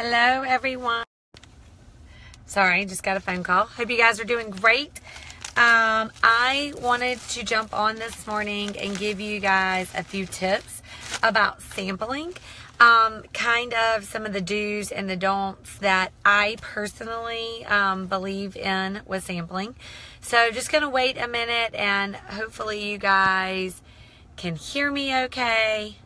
Hello, everyone. Sorry, just got a phone call. Hope you guys are doing great. Um, I wanted to jump on this morning and give you guys a few tips about sampling. Um, kind of some of the do's and the don'ts that I personally um, believe in with sampling. So, just going to wait a minute and hopefully you guys can hear me okay.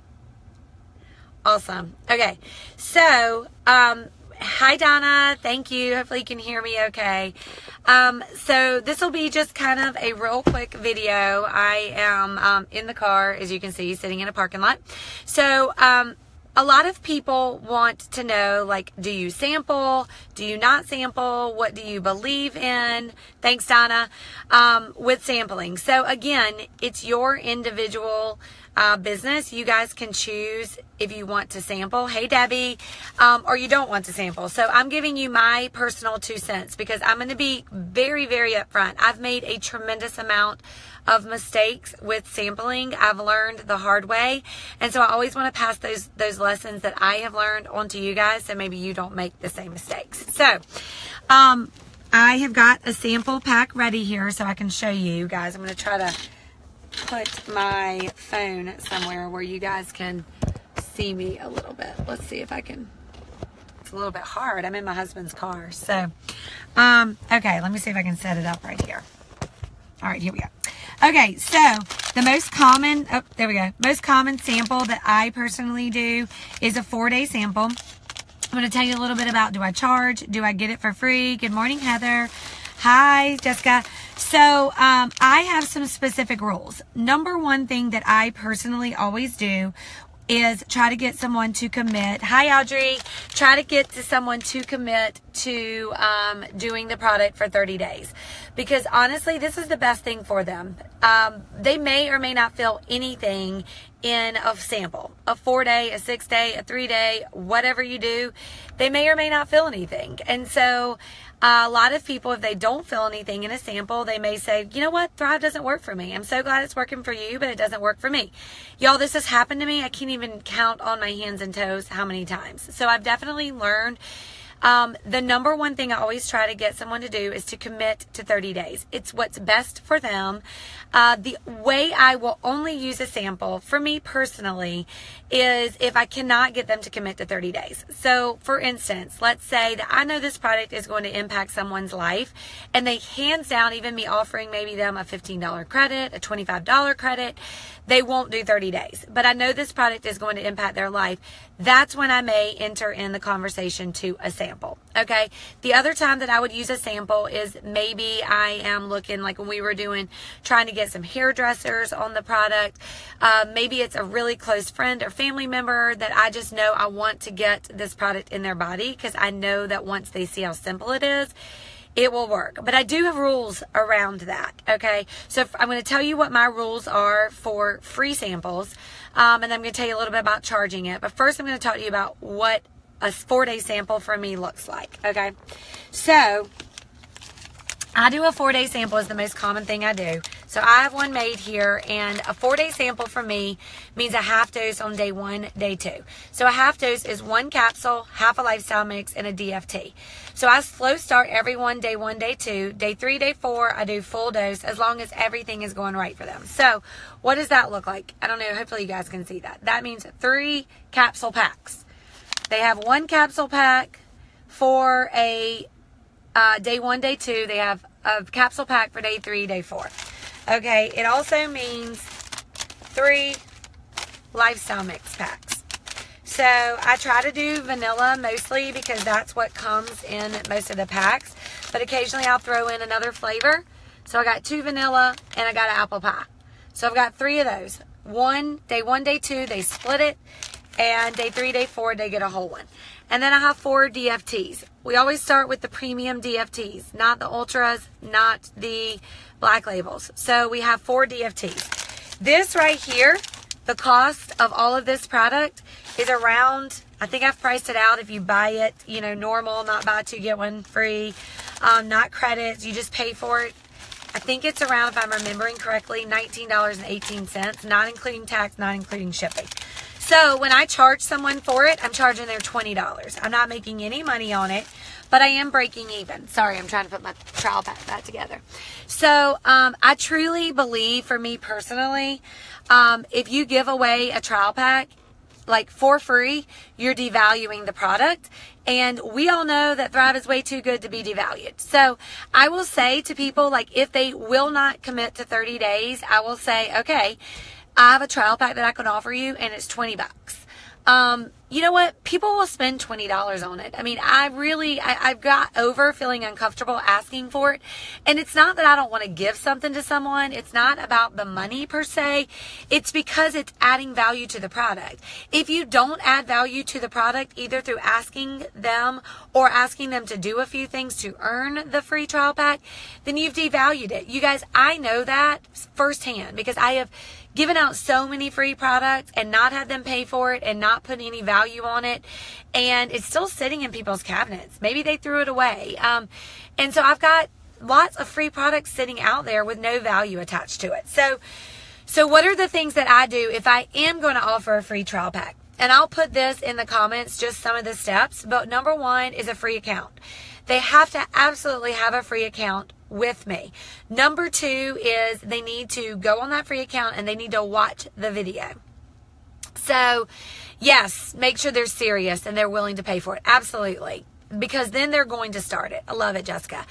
Awesome. Okay. So, um, hi Donna. Thank you. Hopefully you can hear me okay. Um, so this will be just kind of a real quick video. I am um, in the car, as you can see, sitting in a parking lot. So um, a lot of people want to know like do you sample do you not sample what do you believe in thanks donna um, with sampling so again it's your individual uh, business, you guys can choose if you want to sample. Hey, Debbie, um, or you don't want to sample. So I'm giving you my personal two cents because I'm going to be very, very upfront. I've made a tremendous amount of mistakes with sampling. I've learned the hard way. And so I always want to pass those, those lessons that I have learned onto you guys so maybe you don't make the same mistakes. So, um, I have got a sample pack ready here so I can show you guys. I'm going to try to put my phone somewhere where you guys can see me a little bit. Let's see if I can. It's a little bit hard. I'm in my husband's car. So, um, okay, let me see if I can set it up right here. All right, here we go. Okay, so the most common, oh, there we go. Most common sample that I personally do is a four day sample. I'm going to tell you a little bit about do I charge? Do I get it for free? Good morning, Heather. Hi, Jessica. So, um, I have some specific rules. Number one thing that I personally always do is try to get someone to commit. Hi, Audrey. Try to get to someone to commit to um, doing the product for 30 days. Because honestly, this is the best thing for them. Um, they may or may not feel anything in a sample a four day, a six day, a three day, whatever you do. They may or may not feel anything. And so, uh, a lot of people, if they don't feel anything in a sample, they may say, you know what, Thrive doesn't work for me. I'm so glad it's working for you, but it doesn't work for me. Y'all, this has happened to me. I can't even count on my hands and toes how many times. So I've definitely learned um, the number one thing I always try to get someone to do is to commit to 30 days. It's what's best for them. Uh, the way I will only use a sample for me personally is if I cannot get them to commit to 30 days. So, for instance, let's say that I know this product is going to impact someone's life, and they hands down, even me offering maybe them a $15 credit, a $25 credit, they won't do 30 days. But I know this product is going to impact their life. That's when I may enter in the conversation to a sample. Okay. The other time that I would use a sample is maybe I am looking like when we were doing, trying to get some hairdressers on the product. Uh, maybe it's a really close friend or family member that I just know I want to get this product in their body because I know that once they see how simple it is, it will work. But I do have rules around that. Okay. So I'm going to tell you what my rules are for free samples. Um, and I'm going to tell you a little bit about charging it. But first, I'm going to talk to you about what a four day sample for me looks like. Okay. So I do a four day sample is the most common thing I do. So I have one made here and a four day sample for me means a half dose on day one, day two. So a half dose is one capsule, half a lifestyle mix and a DFT. So I slow start every one, day one, day two, day three, day four, I do full dose as long as everything is going right for them. So what does that look like? I don't know. Hopefully you guys can see that. That means three capsule packs. They have one capsule pack for a uh, day one, day two. They have a capsule pack for day three, day four. Okay, it also means three lifestyle mix packs. So I try to do vanilla mostly because that's what comes in most of the packs. But occasionally I'll throw in another flavor. So I got two vanilla and I got an apple pie. So I've got three of those. One, day one, day two, they split it. And day three, day four, they get a whole one. And then I have four DFTs. We always start with the premium DFTs, not the ultras, not the black labels. So we have four DFTs. This right here, the cost of all of this product is around, I think I've priced it out if you buy it, you know, normal, not buy two, get one free, um, not credits, you just pay for it. I think it's around, if I'm remembering correctly, $19.18, not including tax, not including shipping. So when I charge someone for it, I'm charging their $20. I'm not making any money on it, but I am breaking even. Sorry, I'm trying to put my trial pack back together. So um, I truly believe, for me personally, um, if you give away a trial pack, like for free, you're devaluing the product. And we all know that Thrive is way too good to be devalued. So I will say to people, like, if they will not commit to 30 days, I will say, okay, I have a trial pack that I can offer you and it's 20 bucks. Um, you know what? People will spend $20 on it. I mean, I really, I, have got over feeling uncomfortable asking for it. And it's not that I don't want to give something to someone. It's not about the money per se. It's because it's adding value to the product. If you don't add value to the product, either through asking them or asking them to do a few things to earn the free trial pack, then you've devalued it. You guys, I know that firsthand because I have given out so many free products and not had them pay for it and not put any value on it. And it's still sitting in people's cabinets. Maybe they threw it away. Um, and so I've got lots of free products sitting out there with no value attached to it. So, so what are the things that I do if I am going to offer a free trial pack? And I'll put this in the comments, just some of the steps. But number one is a free account. They have to absolutely have a free account with me. Number two is they need to go on that free account and they need to watch the video. So, yes, make sure they're serious and they're willing to pay for it. Absolutely. Because then they're going to start it. I love it, Jessica.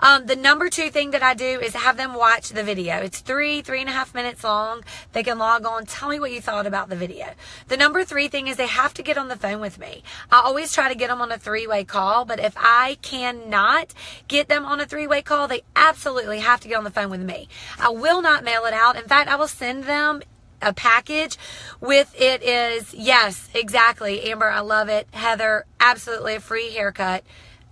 Um, the number two thing that I do is have them watch the video. It's three, three and a half minutes long. They can log on. Tell me what you thought about the video. The number three thing is they have to get on the phone with me. I always try to get them on a three way call, but if I cannot get them on a three way call, they absolutely have to get on the phone with me. I will not mail it out. In fact, I will send them a package with it is yes exactly amber i love it heather absolutely a free haircut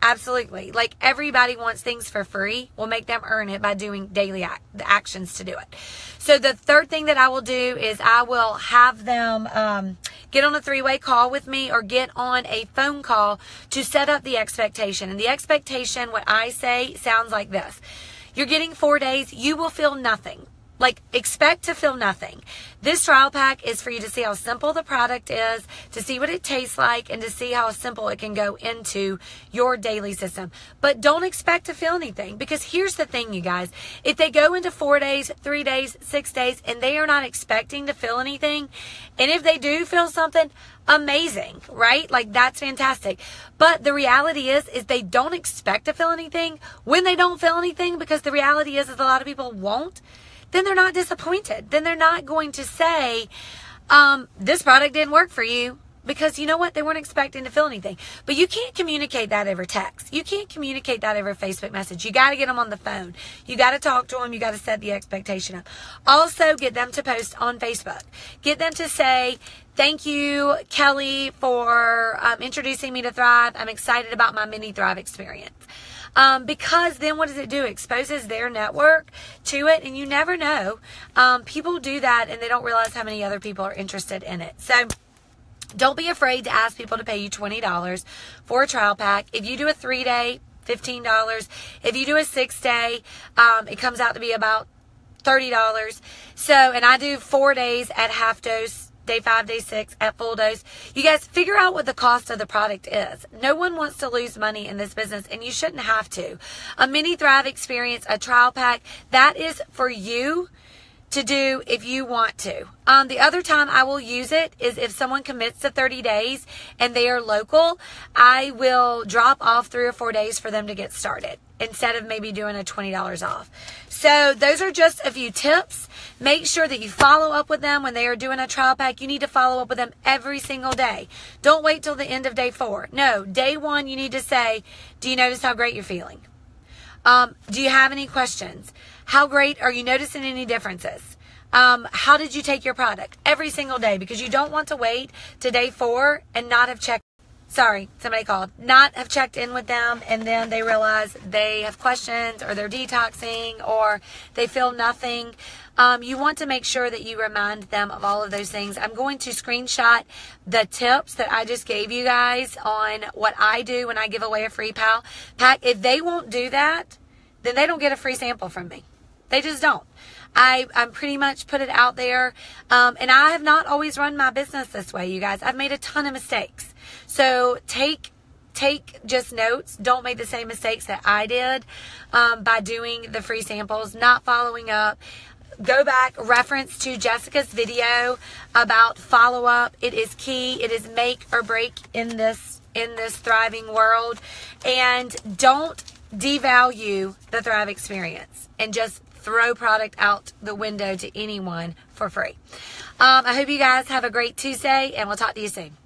Absolutely. Like everybody wants things for free. We'll make them earn it by doing daily act, actions to do it. So the third thing that I will do is I will have them um, get on a three-way call with me or get on a phone call to set up the expectation. And the expectation, what I say, sounds like this. You're getting four days. You will feel nothing. Like, expect to feel nothing. This trial pack is for you to see how simple the product is, to see what it tastes like, and to see how simple it can go into your daily system. But don't expect to feel anything because here's the thing, you guys. If they go into four days, three days, six days, and they are not expecting to feel anything, and if they do feel something, amazing, right? Like that's fantastic. But the reality is, is they don't expect to feel anything when they don't feel anything because the reality is, is a lot of people won't then they're not disappointed. Then they're not going to say, um, this product didn't work for you because you know what? They weren't expecting to feel anything. But you can't communicate that over text. You can't communicate that over Facebook message. You got to get them on the phone. You got to talk to them. You got to set the expectation up. Also, get them to post on Facebook. Get them to say, Thank you, Kellie, for um, introducing me to Thrive. I'm excited about my mini Thrive experience. Um, because then what does it do? It exposes their network to it, and you never know. Um, people do that and they don't realize how many other people are interested in it. So, don't be afraid to ask people to pay you $20 for a trial pack. If you do a three day, $15. If you do a six day, um, it comes out to be about $30. So, and I do four days at half dose day five, day six, at full dose. You guys figure out what the cost of the product is. No one wants to lose money in this business, and you shouldn't have to. A mini Thrive experience, a trial pack, that is for you to do if you want to. Um, the other time I will use it is if someone commits to 30 days and they are local, I will drop off three or four days for them to get started instead of maybe doing a $20 off. So those are just a few tips. Make sure that you follow up with them when they are doing a trial pack. You need to follow up with them every single day. Don't wait till the end of day four. No, day one, you need to say, do you notice how great you're feeling? Um, do you have any questions? How great are you noticing any differences? Um, how did you take your product every single day? Because you don't want to wait to day four and not have checked. Sorry, somebody called. Not have checked in with them and then they realize they have questions or they're detoxing or they feel nothing. Um, you want to make sure that you remind them of all of those things. I'm going to screenshot the tips that I just gave you guys on what I do when I give away a free pal pack. If they won't do that, then they don't get a free sample from me. They just don't. I, I'm pretty much put it out there. Um, and I have not always run my business this way, you guys. I've made a ton of mistakes. So take take just notes. Don't make the same mistakes that I did um, by doing the free samples, not following up. Go back, reference to Jessica's video about follow up. It is key. It is make or break in this in this thriving world. And don't devalue the Thrive experience and just throw product out the window to anyone for free. Um, I hope you guys have a great Tuesday, and we'll talk to you soon.